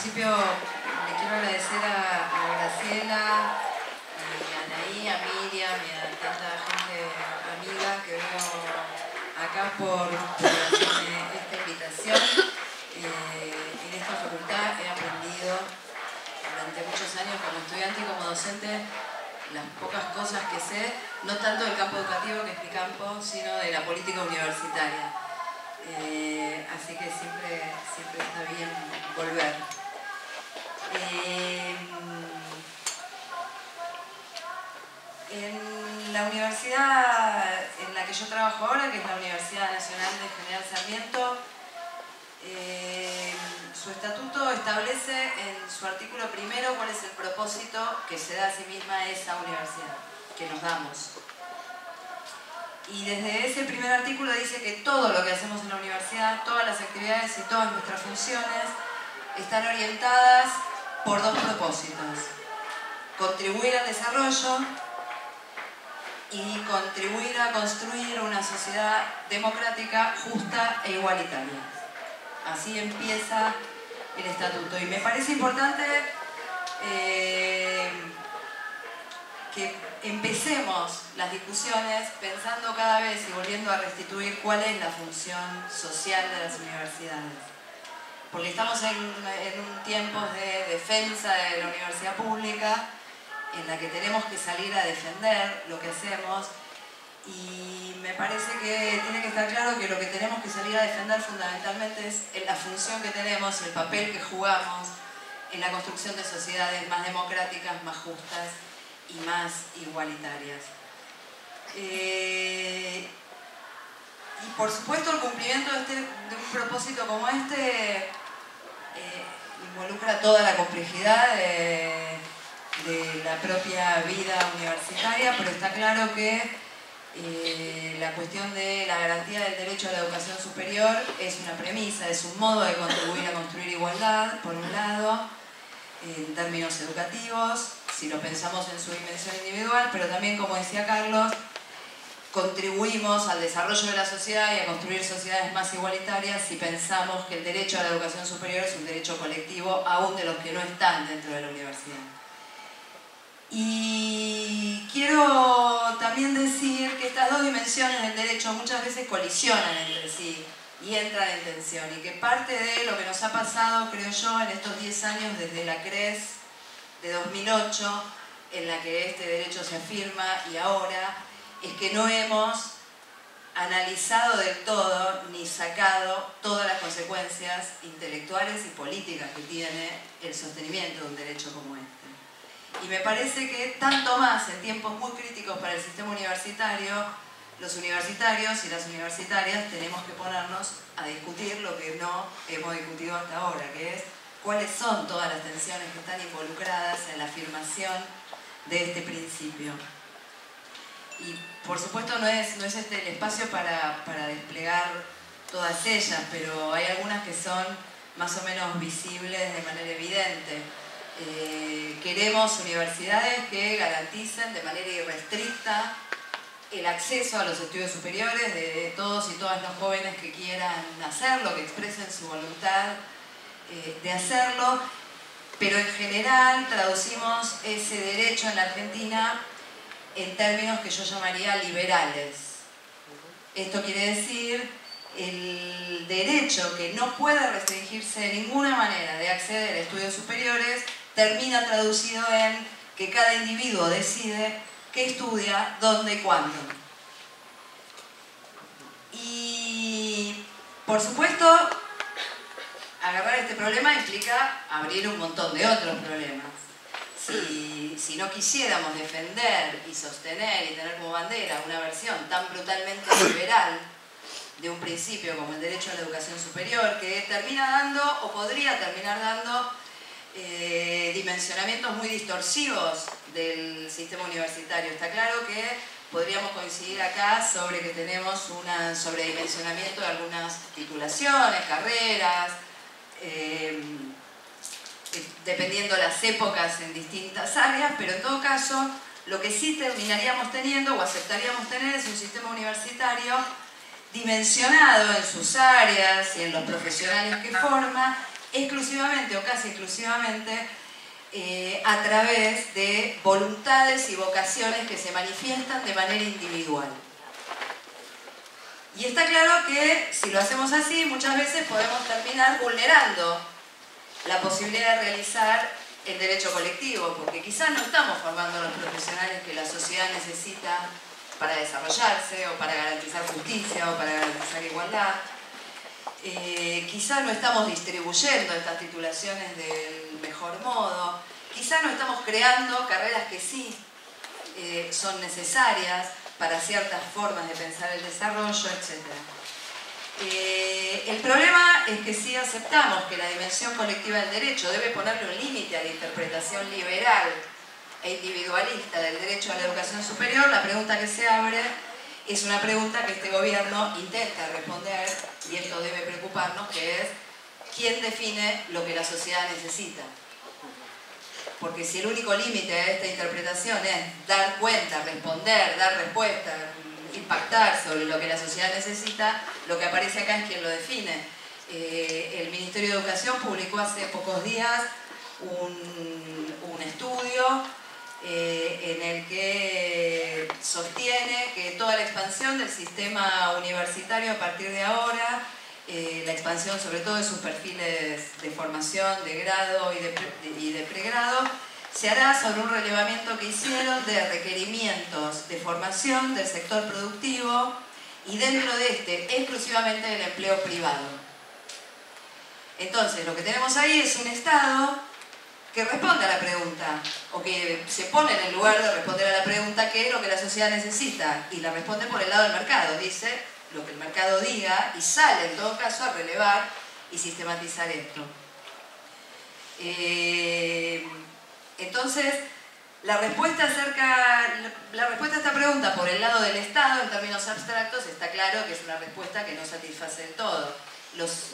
principio le quiero agradecer a, Graciela, a Anaí, a Miriam y a tanta gente amiga que vino acá por, esta invitación. Eh, en esta facultad he aprendido durante muchos años como estudiante y como docente las pocas cosas que sé, no tanto del campo educativo, que es mi campo, sino de la política universitaria. Eh, así que siempre, siempre está bien volver. Eh, en la universidad en la que yo trabajo ahora, que es la Universidad Nacional de General Sarmiento, eh, su estatuto establece en su artículo primero cuál es el propósito que se da a sí misma esa universidad, que nos damos. Y desde ese primer artículo dice que todo lo que hacemos en la universidad, todas las actividades y todas nuestras funciones están orientadas por dos propósitos. Contribuir al desarrollo y contribuir a construir una sociedad democrática, justa e igualitaria. Así empieza el estatuto. Y me parece importante eh, que empecemos las discusiones pensando cada vez y volviendo a restituir cuál es la función social de las universidades. Porque estamos en, en un tiempo de defensa de la universidad pública, en la que tenemos que salir a defender lo que hacemos y me parece que tiene que estar claro que lo que tenemos que salir a defender fundamentalmente es la función que tenemos, el papel que jugamos en la construcción de sociedades más democráticas, más justas y más igualitarias. Eh, y por supuesto el cumplimiento de, este, propósito como este eh, involucra toda la complejidad de la propia vida universitaria, pero está claro que eh, la cuestión de la garantía del derecho a la educación superior es una premisa, es un modo de contribuir a construir igualdad, por un lado, en términos educativos, si lo pensamos en su dimensión individual, pero también, como decía Carlos, contribuimos al desarrollo de la sociedad y a construir sociedades más igualitarias si pensamos que el derecho a la educación superior es un derecho colectivo, aún de los que no están dentro de la universidad. Y quiero también decir que estas dos dimensiones del derecho muchas veces colisionan entre sí y entran en tensión y que parte de lo que nos ha pasado, creo yo, en estos 10 años desde la CRES de 2008, en la que este derecho se afirma y ahora, es que no hemos analizado del todo ni sacado todas las consecuencias intelectuales y políticas que tiene el sostenimiento de un derecho como este. Y me parece que tanto más en tiempos muy críticos para el sistema universitario, los universitarios y las universitarias tenemos que ponernos a discutir lo que no hemos discutido hasta ahora, que es cuáles son todas las tensiones que están involucradas en la afirmación de este principio. Y por supuesto no es, no es este el espacio para, para desplegar todas ellas, pero hay algunas que son más o menos visibles de manera evidente. Eh, queremos universidades que garanticen de manera irrestricta el acceso a los estudios superiores de todos y todas los jóvenes que quieran hacerlo, que expresen su voluntad eh, de hacerlo, pero en general traducimos ese derecho en la Argentina en términos que yo llamaría liberales. Esto quiere decir el derecho que no puede restringirse de ninguna manera de acceder a estudios superiores termina traducido en que cada individuo decide qué estudia, dónde y cuándo. Y, por supuesto, agarrar este problema implica abrir un montón de otros problemas. Si, no quisiéramos defender y sostener y tener como bandera una versión tan brutalmente liberal de un principio como el derecho a la educación superior, que termina dando o podría terminar dando eh, dimensionamientos muy distorsivos del sistema universitario. Está claro que podríamos coincidir acá sobre que tenemos un sobredimensionamiento de algunas titulaciones, carreras, eh, dependiendo las épocas en distintas áreas, pero en todo caso, lo que sí terminaríamos teniendo o aceptaríamos tener es un sistema universitario dimensionado en sus áreas y en los profesionales que forma exclusivamente o casi exclusivamente eh, a través de voluntades y vocaciones que se manifiestan de manera individual. Y está claro que si lo hacemos así, muchas veces podemos terminar vulnerando la posibilidad de realizar el derecho colectivo, porque quizás no estamos formando los profesionales que la sociedad necesita para desarrollarse o para garantizar justicia o para garantizar igualdad. Eh, quizás no estamos distribuyendo estas titulaciones del mejor modo, quizás no estamos creando carreras que sí eh, son necesarias para ciertas formas de pensar el desarrollo, etc. Eh, el problema es que si aceptamos que la dimensión colectiva del derecho debe ponerle un límite a la interpretación liberal e individualista del derecho a la educación superior, la pregunta que se abre es una pregunta que este gobierno intenta responder, y esto debe preocuparnos, que es ¿quién define lo que la sociedad necesita? Porque si el único límite a esta interpretación es dar cuenta, responder, dar respuesta, impactar sobre lo que la sociedad necesita, lo que aparece acá es quien lo define. Eh, el Ministerio de Educación publicó hace pocos días un, estudio eh, en el que sostiene que toda la expansión del sistema universitario a partir de ahora, eh, la expansión sobre todo de sus perfiles de formación, de grado y de pregrado, se hará sobre un relevamiento que hicieron de requerimientos de formación del sector productivo y dentro de este exclusivamente del empleo privado. Entonces, lo que tenemos ahí es un Estado que responde a la pregunta, o que se pone en el lugar de responder a la pregunta qué es lo que la sociedad necesita, y la responde por el lado del mercado, dice lo que el mercado diga y sale en todo caso a relevar y sistematizar esto. Eh, entonces, la respuesta, acerca, la respuesta a esta pregunta por el lado del Estado, en términos abstractos, está claro que es una respuesta que no satisface del todo.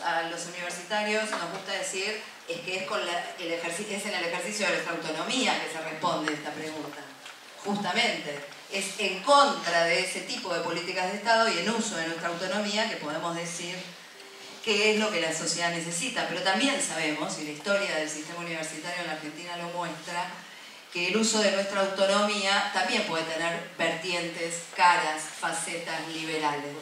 A los universitarios nos gusta decir es que es, con el ejercicio, es en el ejercicio de nuestra autonomía que se responde esta pregunta. Justamente, es en contra de ese tipo de políticas de Estado y en uso de nuestra autonomía que podemos decir qué es lo que la sociedad necesita. Pero también sabemos, y la historia del sistema universitario en la Argentina lo muestra, que el uso de nuestra autonomía también puede tener vertientes, caras, facetas liberales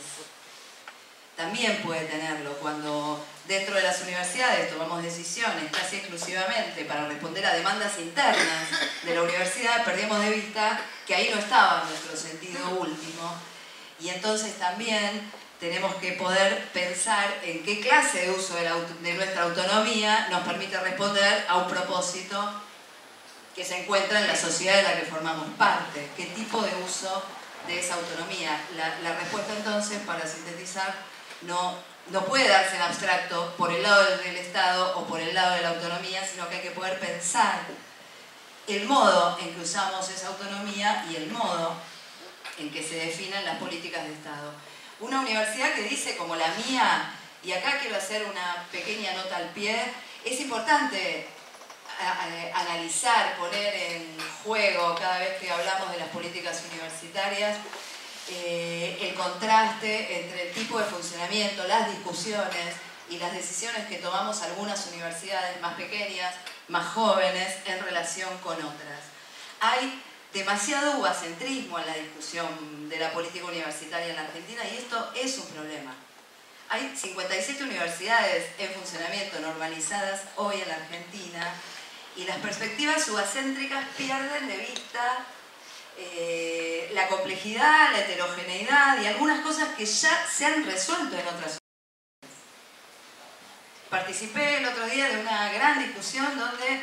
también puede tenerlo cuando dentro de las universidades tomamos decisiones casi exclusivamente para responder a demandas internas de la universidad, perdemos de vista que ahí no estaba nuestro sentido último. Y entonces también tenemos que poder pensar en qué clase de uso de, nuestra autonomía nos permite responder a un propósito que se encuentra en la sociedad de la que formamos parte, qué tipo de uso de esa autonomía. La, respuesta entonces, para sintetizar, no, no puede darse en abstracto por el lado del Estado o por el lado de la autonomía, sino que hay que poder pensar el modo en que usamos esa autonomía y el modo en que se definen las políticas de Estado. Una universidad que dice como la mía, y acá quiero hacer una pequeña nota al pie, es importante analizar, poner en juego cada vez que hablamos de las políticas universitarias, eh, el contraste entre el tipo de funcionamiento, las discusiones y las decisiones que tomamos algunas universidades más pequeñas, más jóvenes, en relación con otras. Hay demasiado ugacentrismo en la discusión de la política universitaria en la Argentina y esto es un problema. Hay 57 universidades en funcionamiento normalizadas hoy en la Argentina y las perspectivas ugacéntricas pierden de vista eh, la complejidad, la heterogeneidad y algunas cosas que ya se han resuelto en otras Participé el otro día de una gran discusión donde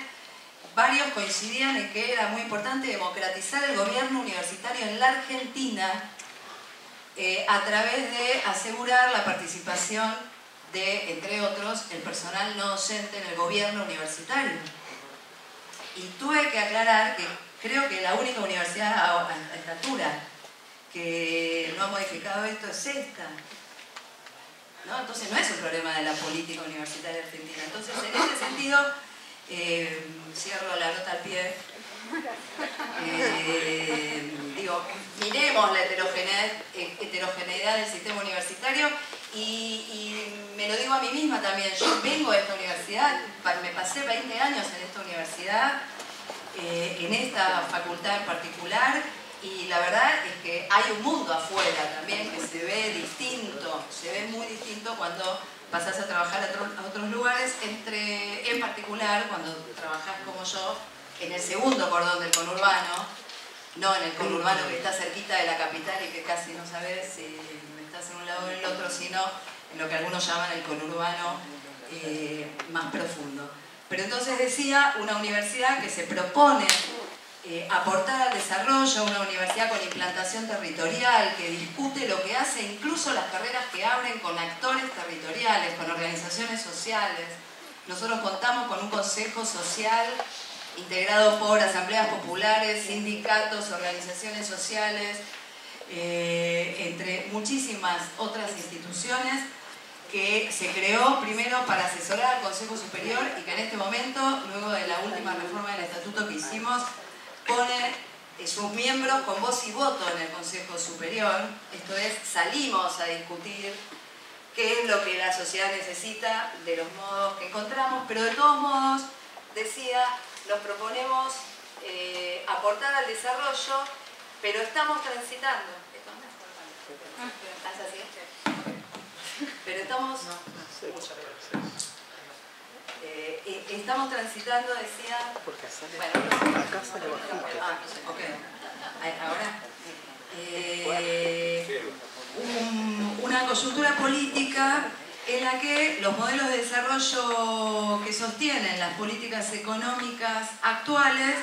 varios coincidían en que era muy importante democratizar el gobierno universitario en la Argentina eh, a través de asegurar la participación de, entre otros, el personal no docente en el gobierno universitario. Y tuve que aclarar que Creo que la única universidad a, esta altura que no ha modificado esto es esta. ¿No? Entonces no es un problema de la política universitaria argentina. Entonces en ese sentido, eh, cierro la nota al pie, eh, digo, miremos la heterogeneidad, del sistema universitario Y, me lo digo a mí misma también, yo vengo de esta universidad, me pasé 20 años en esta universidad, eh, en esta facultad en particular, y la verdad es que hay un mundo afuera también que se ve distinto, se ve muy distinto cuando pasás a trabajar a, otros lugares, entre, en particular cuando trabajás como yo en el segundo cordón del conurbano, no en el conurbano que está cerquita de la capital y que casi no sabes si estás en un lado o en el otro, sino en lo que algunos llaman el conurbano eh, más profundo. Pero entonces decía, una universidad que se propone eh, aportar al desarrollo, una universidad con implantación territorial, que discute lo que hace, incluso las carreras que abren con actores territoriales, con organizaciones sociales. Nosotros contamos con un consejo social integrado por asambleas populares, sindicatos, organizaciones sociales, eh, entre muchísimas otras instituciones que se creó primero para asesorar al Consejo Superior y que en este momento, luego de la última reforma del estatuto que hicimos, pone sus miembros con voz y voto en el Consejo Superior, esto es, salimos a discutir qué es lo que la sociedad necesita de los modos que encontramos, pero de todos modos, decía, nos proponemos eh, aportar al desarrollo, pero estamos transitando. Pero estamos... Eh, estamos transitando, decía... Bueno, ah, ahora... Eh, una coyuntura política en la que los modelos de desarrollo que sostienen las políticas económicas actuales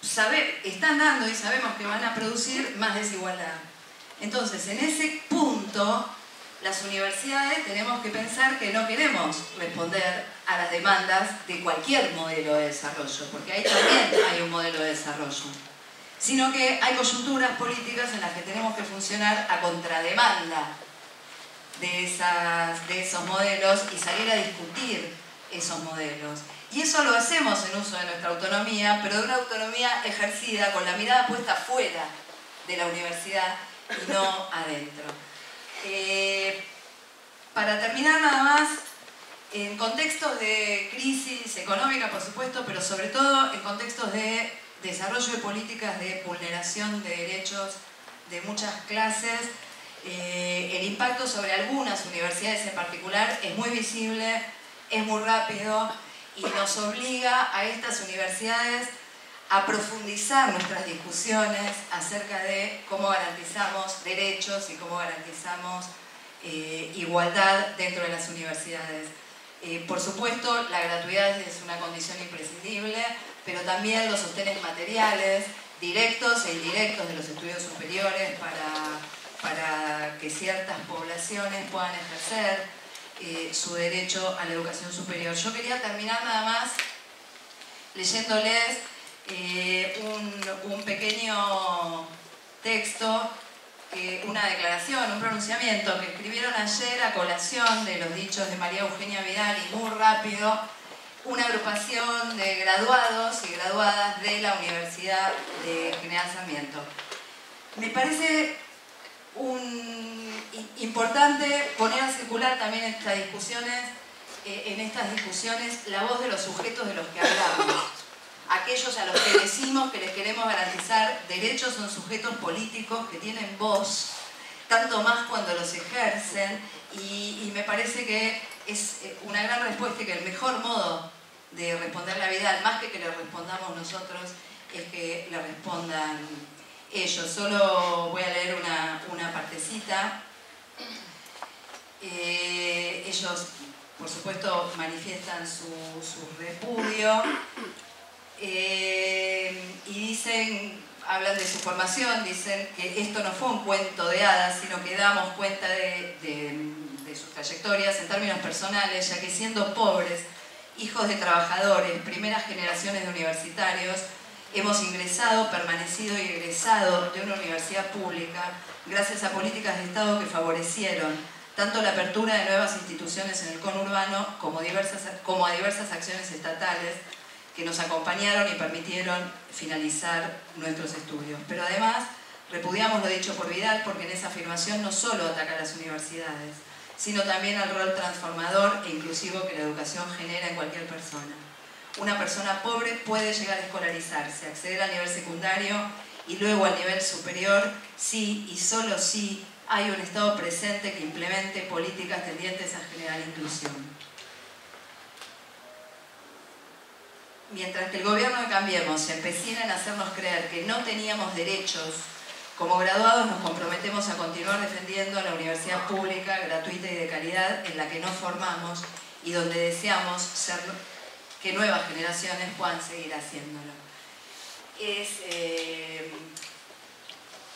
sabe, están dando y sabemos que van a producir más desigualdad. Entonces, en ese punto, las universidades tenemos que pensar que no queremos responder a las demandas de cualquier modelo de desarrollo, porque ahí también hay un modelo de desarrollo, sino que hay coyunturas políticas en las que tenemos que funcionar a contrademanda de, esas, de esos modelos y salir a discutir esos modelos. Y eso lo hacemos en uso de nuestra autonomía, pero de una autonomía ejercida con la mirada puesta fuera de la universidad y no adentro. Eh, para terminar nada más, en contextos de crisis económica, por supuesto, pero sobre todo en contextos de desarrollo de políticas de vulneración de derechos de muchas clases, eh, el impacto sobre algunas universidades en particular es muy visible, es muy rápido y nos obliga a estas universidades a profundizar nuestras discusiones acerca de cómo garantizamos derechos y cómo garantizamos eh, igualdad dentro de las universidades. Eh, por supuesto, la gratuidad es una condición imprescindible, pero también los sostenes materiales, directos e indirectos de los estudios superiores para, para que ciertas poblaciones puedan ejercer eh, su derecho a la educación superior. Yo quería terminar nada más leyéndoles eh, un, pequeño texto, una declaración, un pronunciamiento que escribieron ayer a colación de los dichos de María Eugenia Vidal y muy rápido, una agrupación de graduados y graduadas de la Universidad de General Sarmiento. Me parece importante poner a circular también estas discusiones, eh, en estas discusiones la voz de los sujetos de los que hablamos aquellos a los que decimos que les queremos garantizar derechos son sujetos políticos que tienen voz, tanto más cuando los ejercen, y, me parece que es eh, una gran respuesta y que el mejor modo de responder la vida, más que que le respondamos nosotros, es que le respondan ellos. Solo voy a leer una, partecita. Eh, ellos, por supuesto, manifiestan su, su repudio eh, y dicen, hablan de su formación, dicen que esto no fue un cuento de hadas, sino que damos cuenta de, de sus trayectorias en términos personales, ya que siendo pobres, hijos de trabajadores, primeras generaciones de universitarios, hemos ingresado, permanecido y egresado de una universidad pública gracias a políticas de Estado que favorecieron tanto la apertura de nuevas instituciones en el conurbano como, diversas, como a diversas acciones estatales que nos acompañaron y permitieron finalizar nuestros estudios. Pero además repudiamos lo dicho por Vidal porque en esa afirmación no solo ataca a las universidades, sino también al rol transformador e inclusivo que la educación genera en cualquier persona. Una persona pobre puede llegar a escolarizarse, acceder al nivel secundario y luego al nivel superior si y solo si hay un Estado presente que implemente políticas tendientes a generar inclusión. Mientras que el gobierno de Cambiemos empecina en hacernos creer que no teníamos derechos, como graduados nos comprometemos a continuar defendiendo la universidad pública, gratuita y de calidad en la que nos formamos y donde deseamos ser, que nuevas generaciones puedan seguir haciéndolo. Es, eh,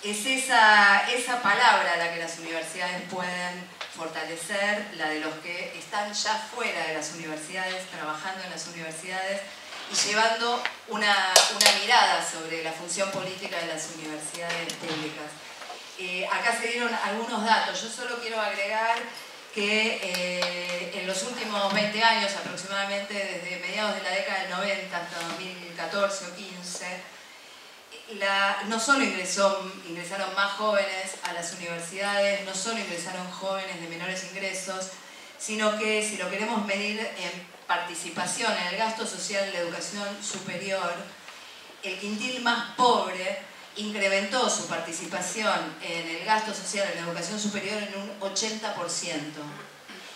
es esa, esa palabra la que las universidades pueden fortalecer, la de los que están ya fuera de las universidades, trabajando en las universidades llevando una, mirada sobre la función política de las universidades públicas. Eh, acá se dieron algunos datos, yo solo quiero agregar que eh, en los últimos 20 años aproximadamente, desde mediados de la década del 90 hasta 2014 o 15, no solo ingresaron más jóvenes a las universidades, no solo ingresaron jóvenes de menores ingresos, sino que si lo queremos medir en participación en el gasto social de la educación superior, el quintil más pobre incrementó su participación en el gasto social en la educación superior en un 80%.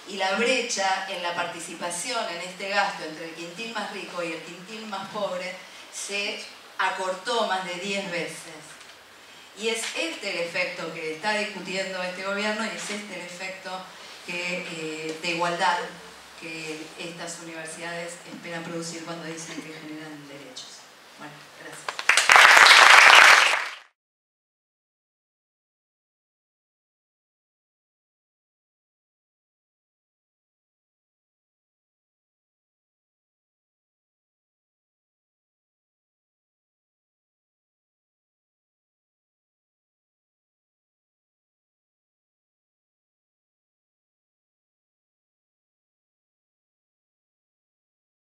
Y la brecha en la participación en este gasto entre el quintil más rico y el quintil más pobre se acortó más de 10 veces. Y es este el efecto que está discutiendo este gobierno y es este el efecto eh, de igualdad que estas universidades esperan producir cuando dicen que generan derechos. Bueno, gracias.